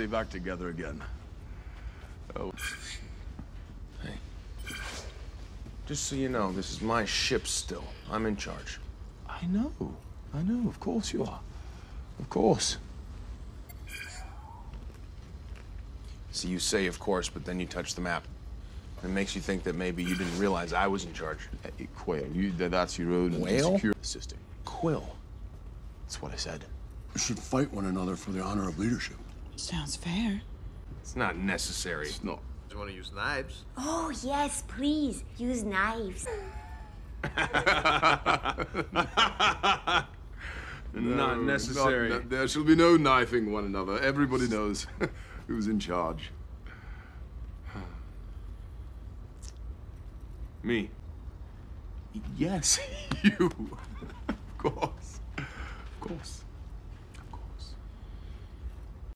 stay back together again. Oh. Hey. Just so you know, this is my ship still. I'm in charge. I know. I know. Of course you are. Of course. So you say, of course, but then you touch the map. It makes you think that maybe you didn't realize I was in charge. Hey, Quail, you, that, that's your own Whale? insecure assisting. Quill. That's what I said. You should fight one another for the honor of leadership. Sounds fair. It's not necessary. It's not. Do You want to use knives? Oh, yes, please. Use knives. not necessary. not- there shall be no knifing one another. Everybody knows who's in charge. Me. Yes, you. of course. Of course.